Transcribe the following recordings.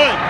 good.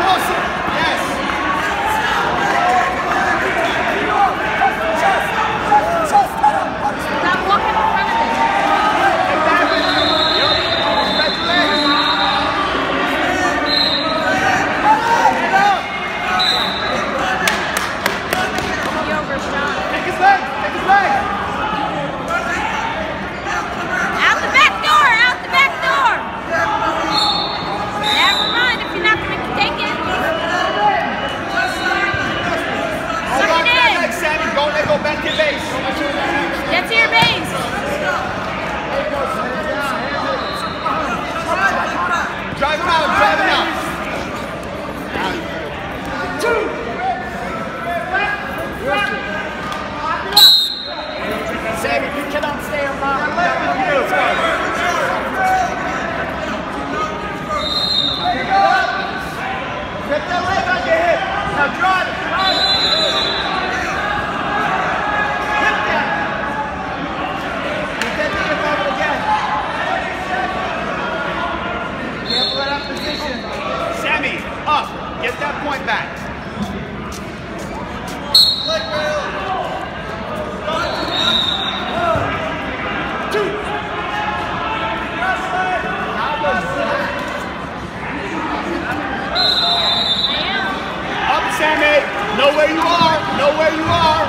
where you are. Know where you are.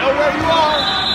Know where you are.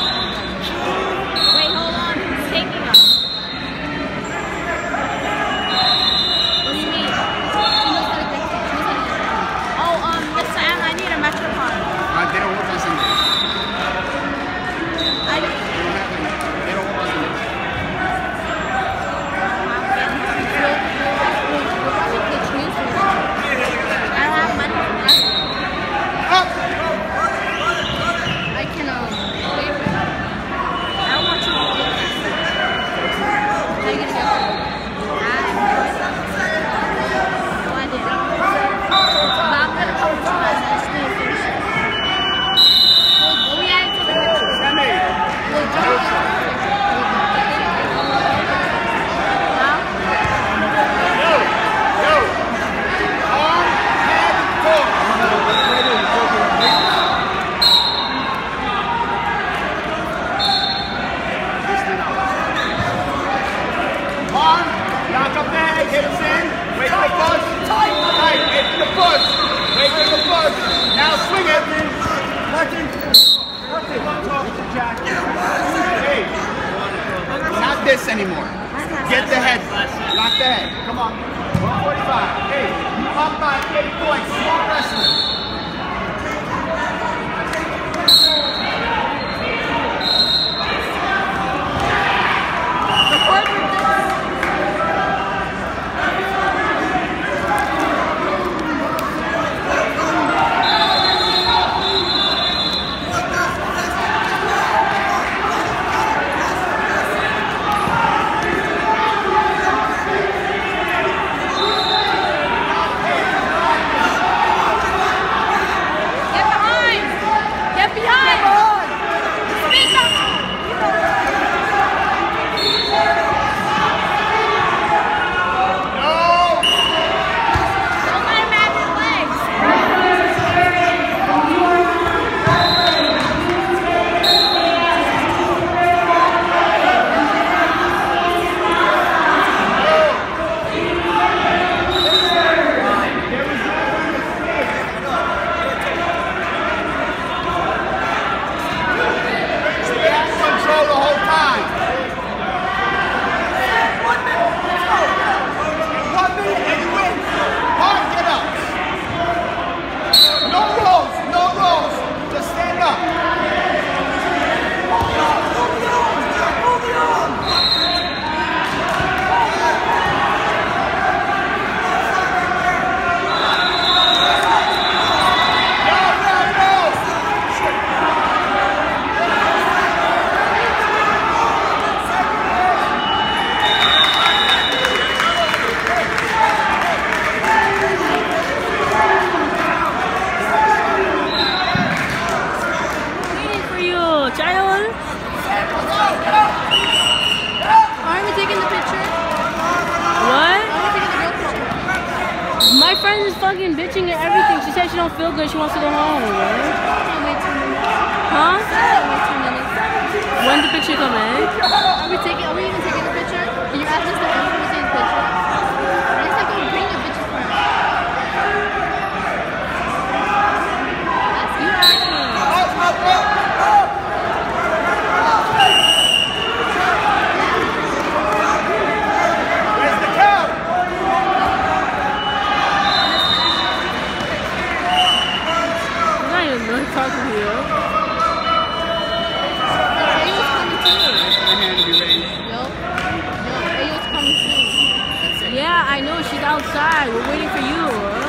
jacket. Hey, not this anymore. Get the head. Knock the head. Come on. 145. Hey, you up by eight points. Small wrestling. Why are we taking the picture? What? My friend is fucking bitching and everything. She said she don't feel good. She wants to go home. Right? Huh? When the picture come in? I know she's outside. We're waiting for you.